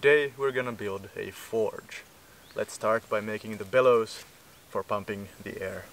Today we're gonna build a forge. Let's start by making the bellows for pumping the air.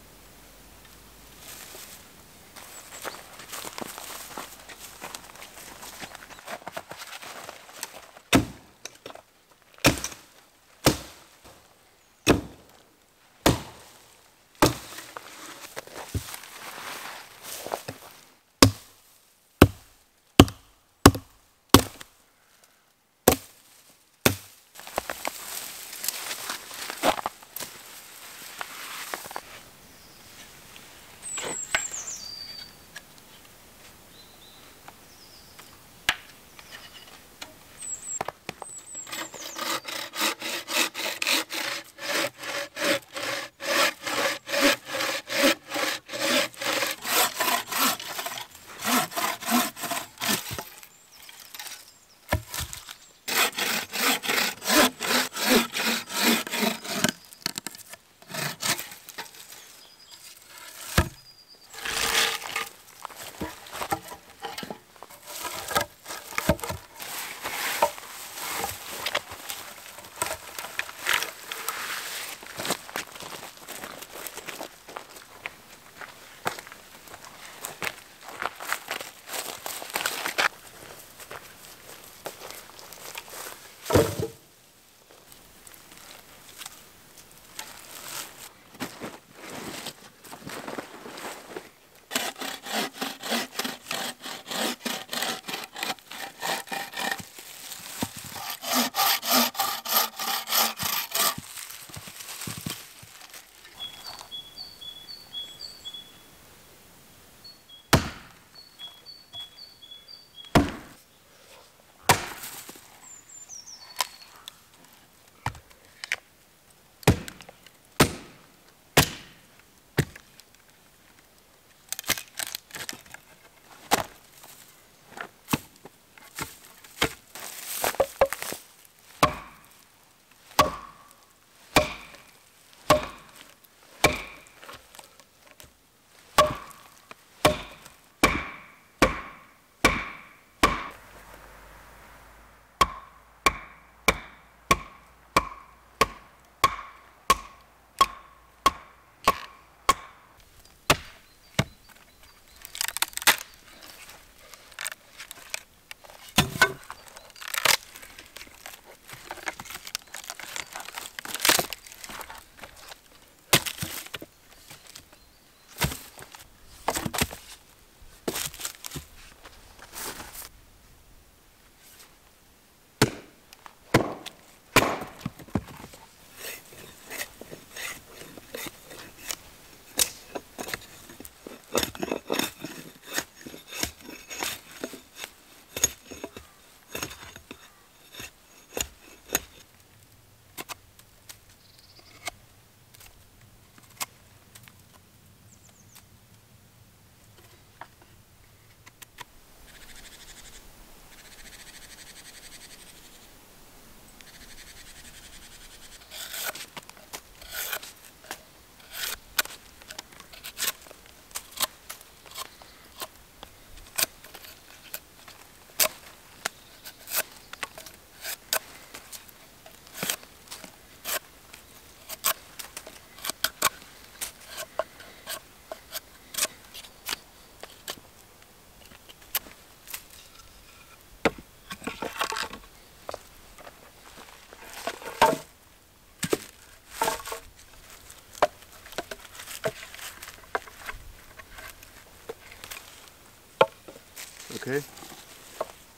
Okay,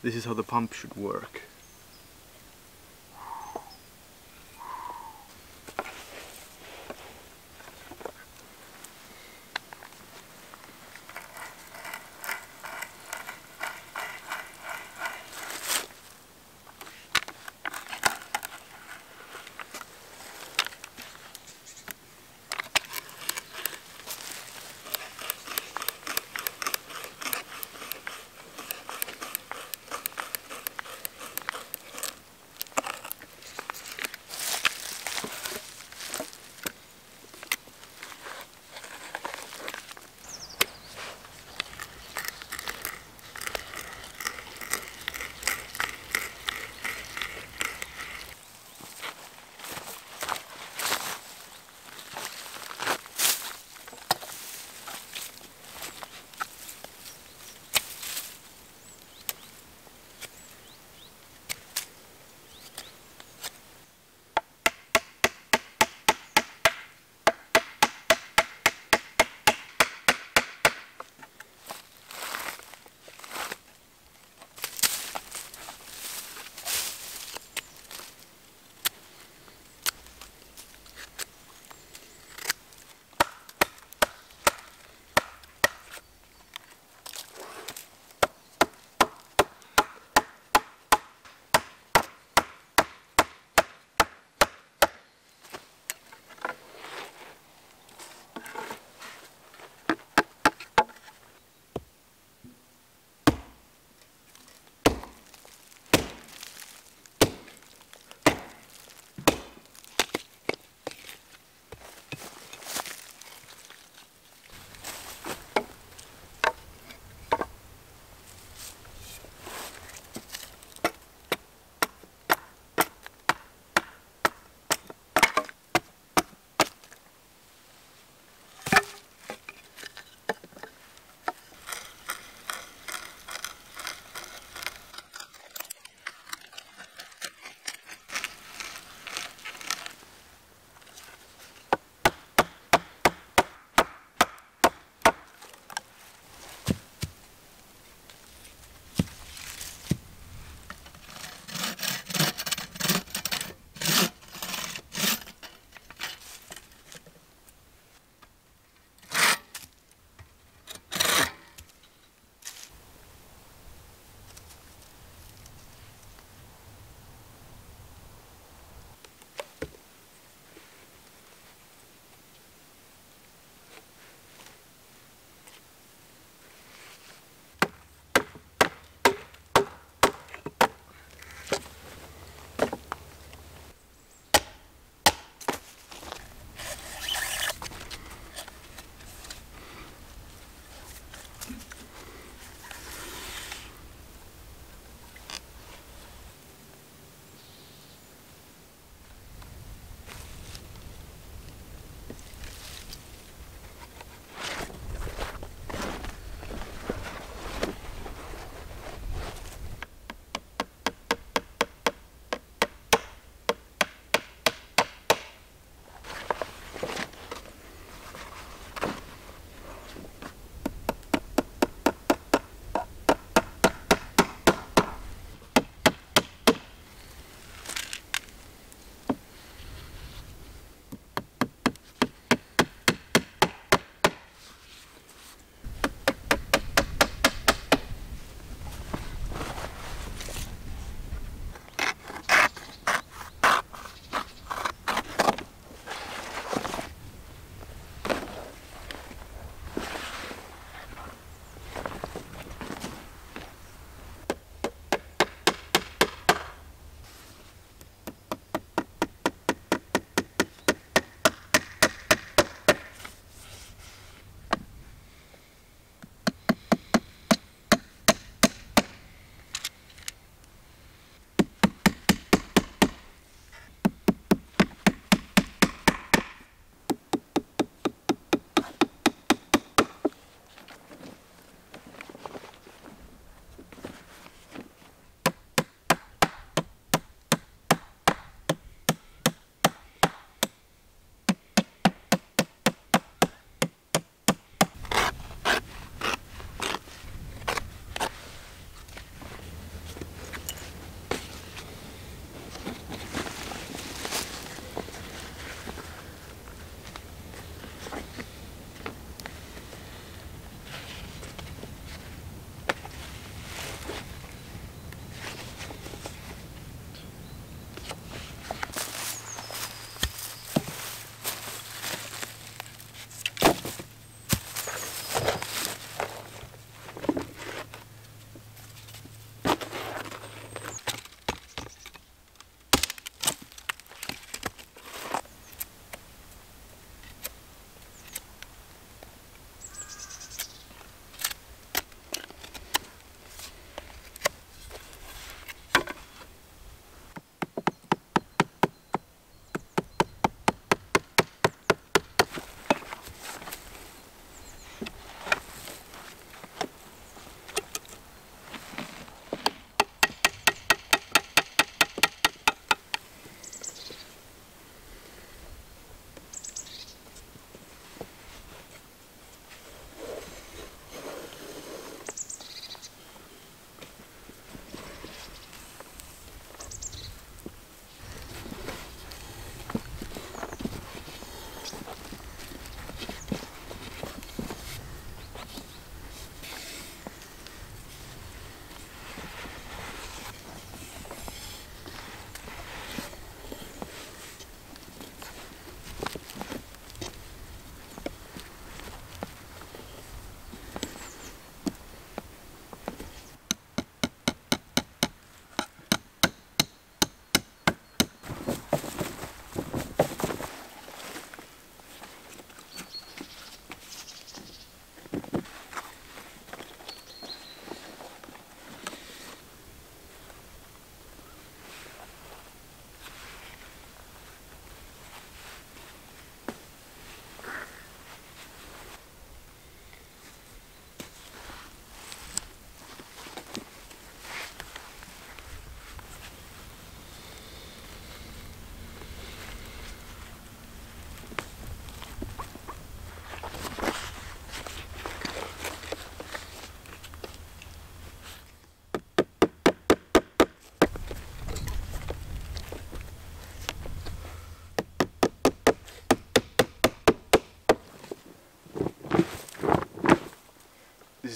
this is how the pump should work.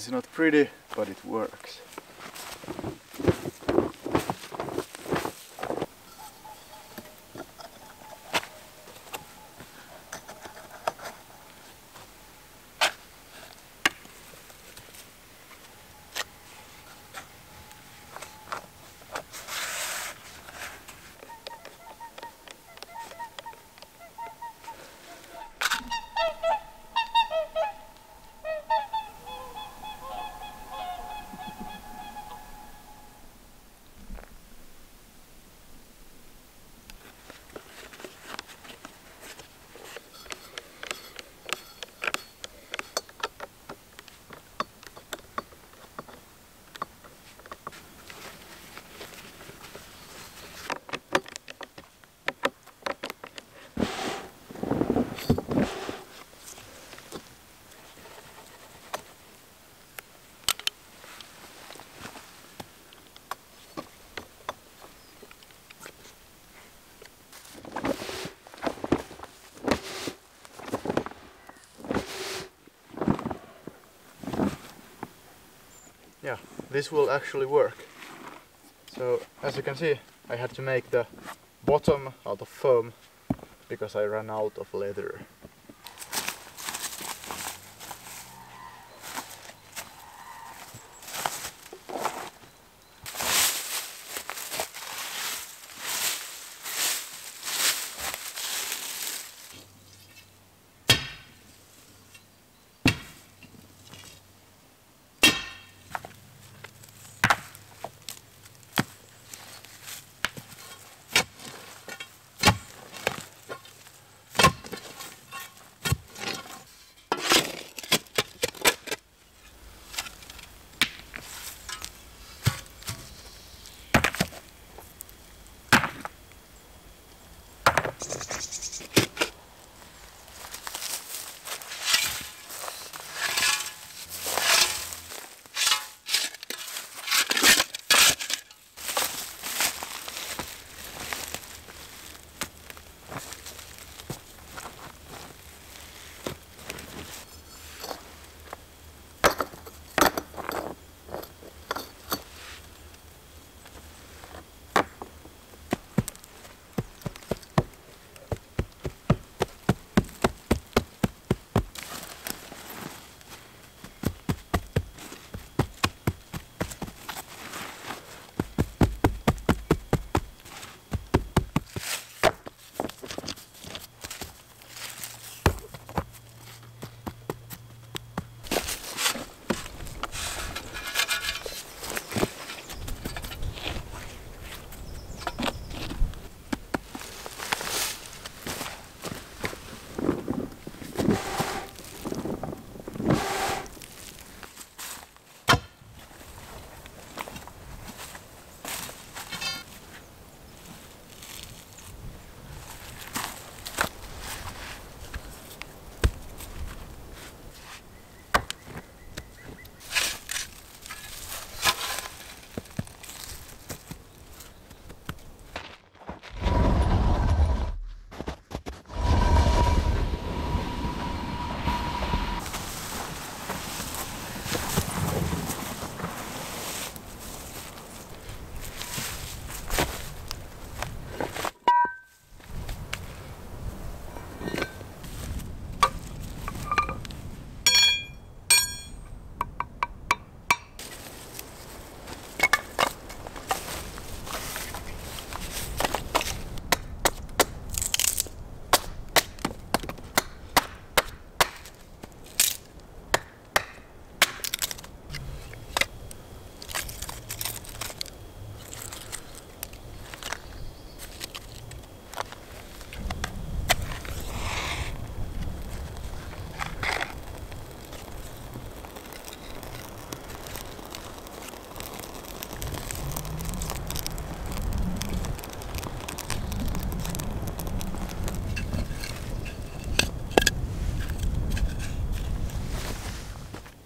Is not pretty, but it works. yeah, this will actually work. So as you can see, I had to make the bottom out of foam because I ran out of leather. えっ?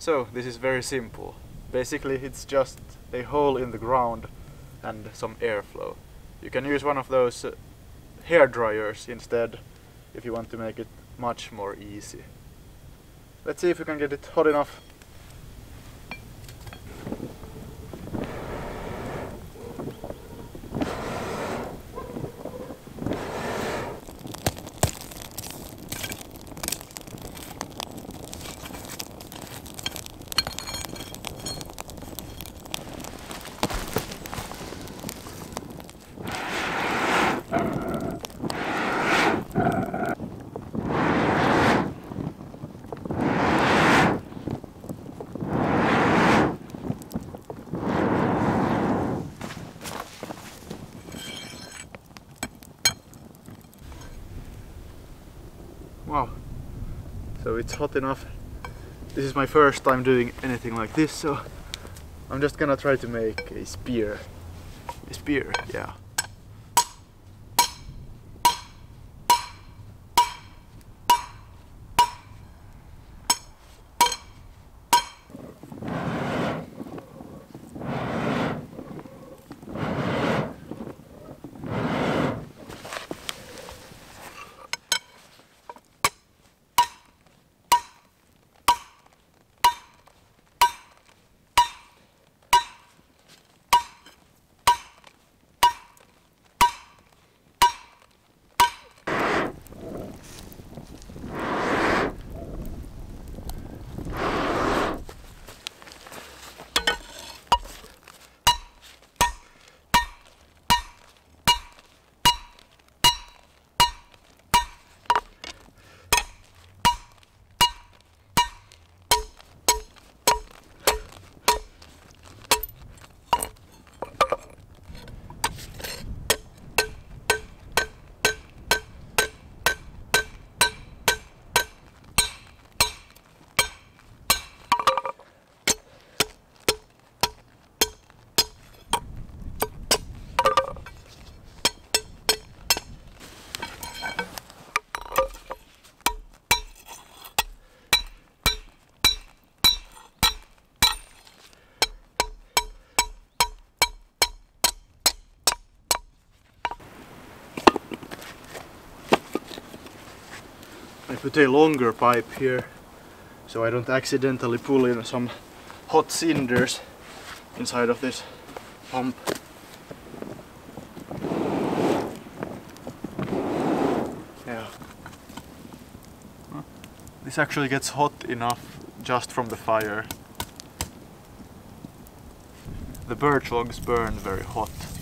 So this is very simple. Basically it's just a hole in the ground and some airflow. You can use one of those uh, hair dryers instead if you want to make it much more easy. Let's see if we can get it hot enough. It's hot enough. This is my first time doing anything like this, so I'm just gonna try to make a spear. A spear, yeah. Put a longer pipe here so I don't accidentally pull in some hot cinders inside of this pump. Yeah. This actually gets hot enough just from the fire. The birch logs burn very hot.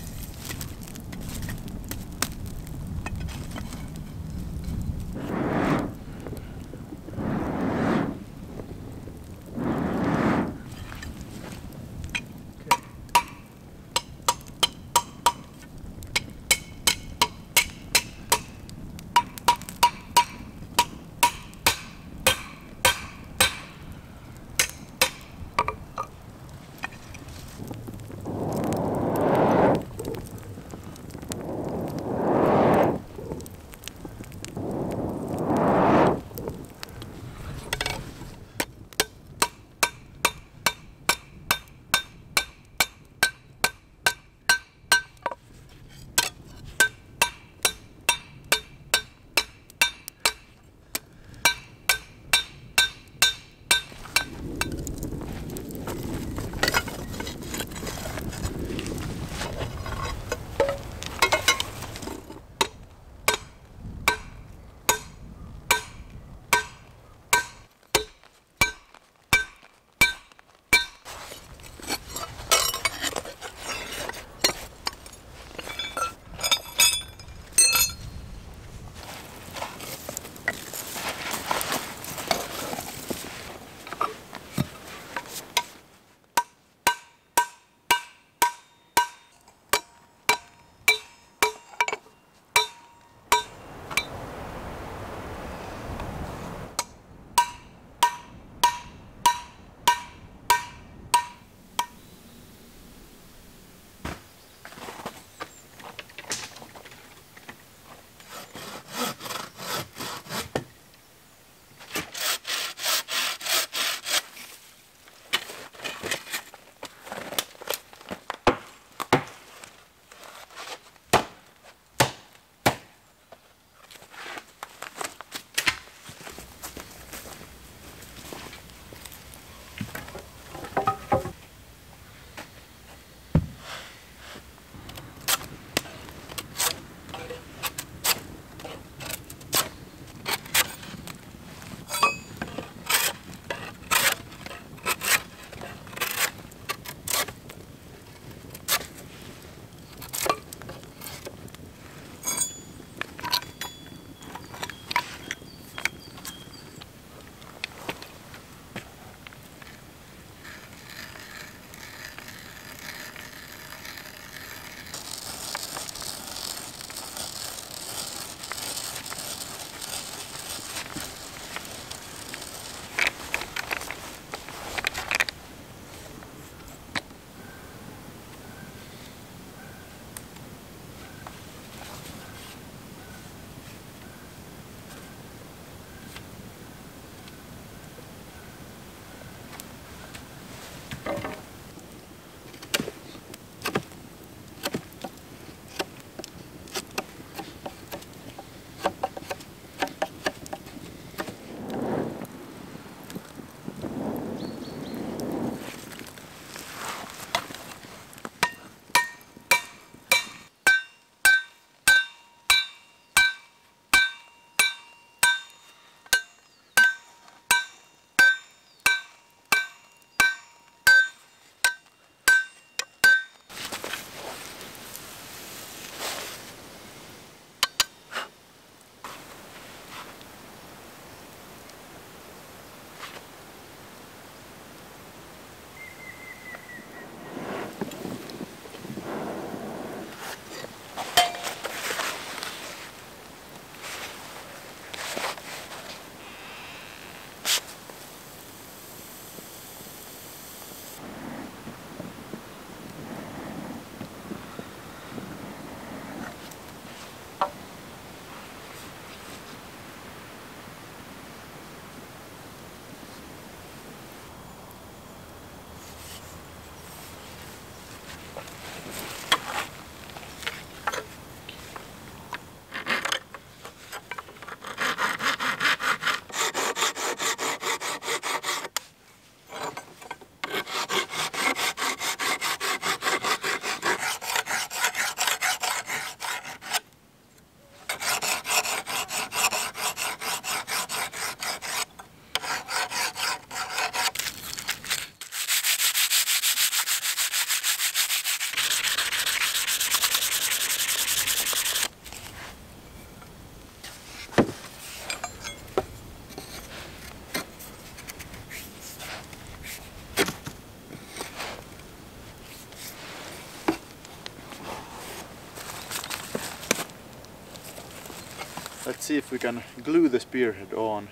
See if we can glue the spearhead on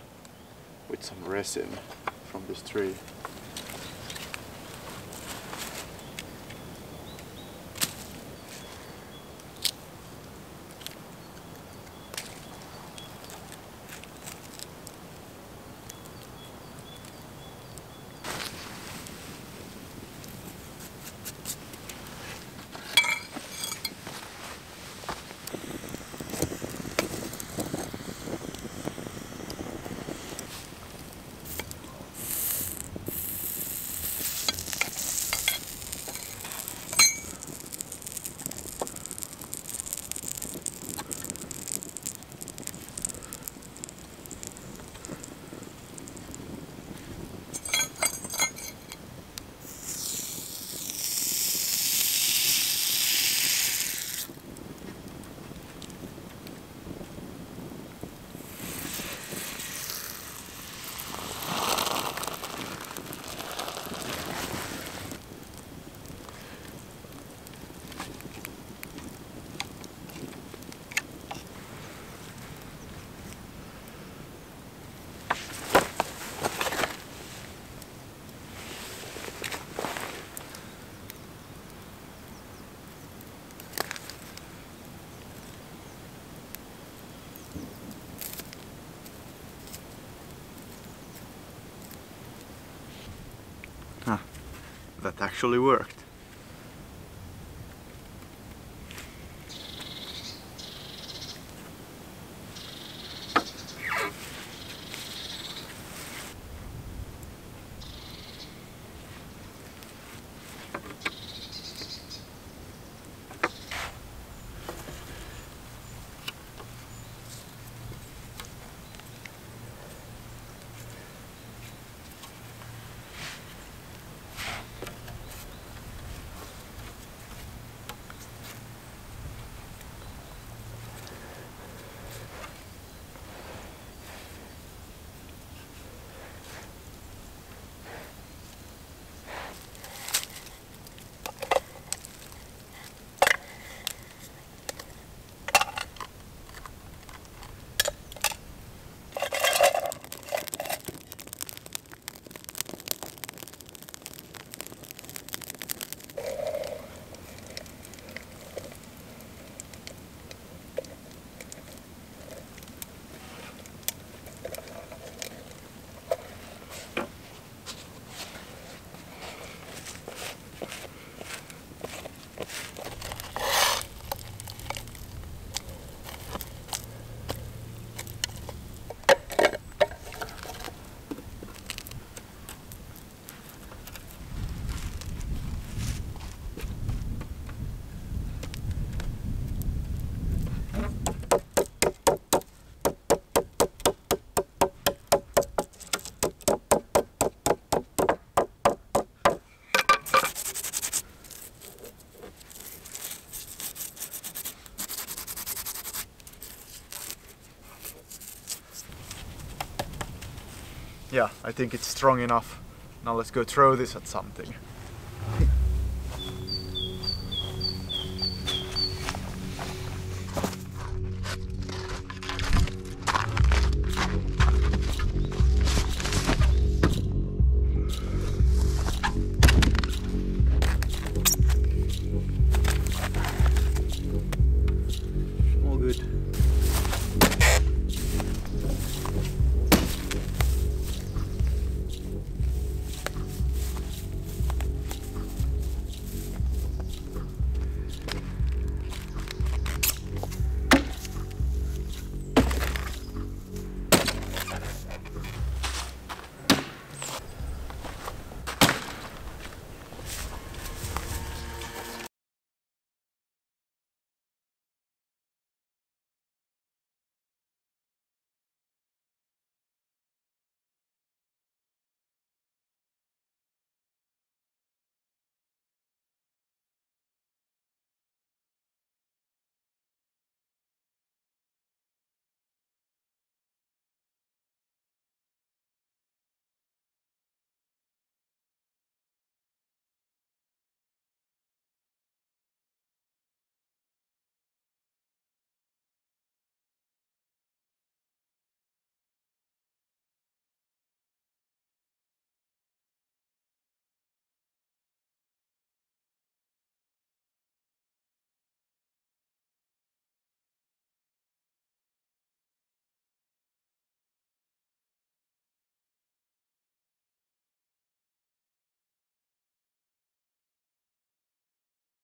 with some resin from this tree. That actually worked. Yeah, I think it's strong enough. Now let's go throw this at something.